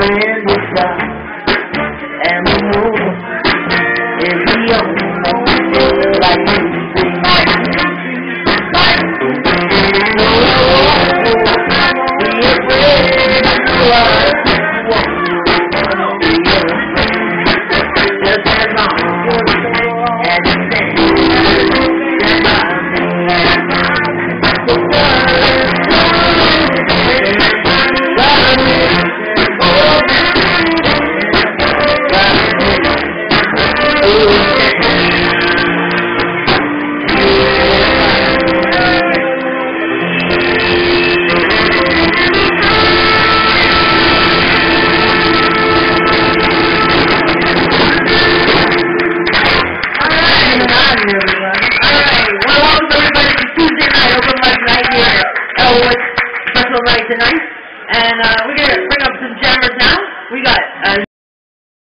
man you down. tonight, and uh, we're gonna bring up some jammers now. We got. Uh,